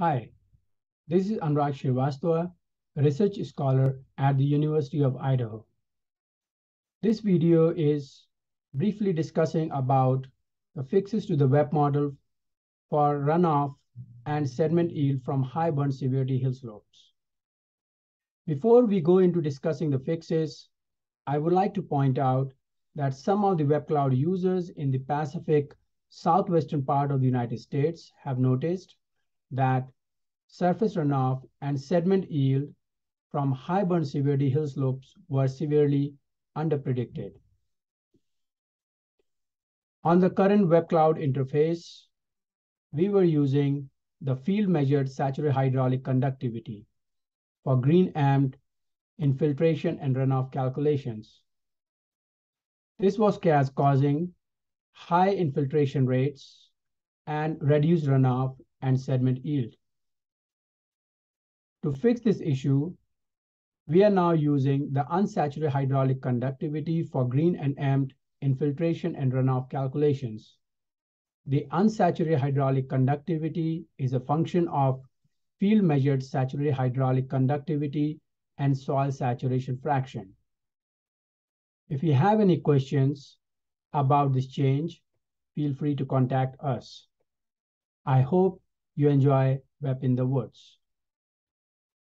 Hi, this is Anurag Srivastava, research scholar at the University of Idaho. This video is briefly discussing about the fixes to the WEPP model for runoff and sediment yield from high burn severity hill slopes. Before we go into discussing the fixes, I would like to point out that some of the WEPPcloud users in the Pacific southwestern part of the United States have noticed that surface runoff and sediment yield from high burn severity hill slopes were severely underpredicted. On the current WEPPcloud interface, we were using the field measured saturated hydraulic conductivity for Green-Ampt infiltration and runoff calculations. This was causing high infiltration rates and reduced runoff and sediment yield. To fix this issue, we are now using the unsaturated hydraulic conductivity for Green and Ampt infiltration and runoff calculations. The unsaturated hydraulic conductivity is a function of field measured saturated hydraulic conductivity and soil saturation fraction. If you have any questions about this change, feel free to contact us. I hope you enjoy WEPP in the Woods.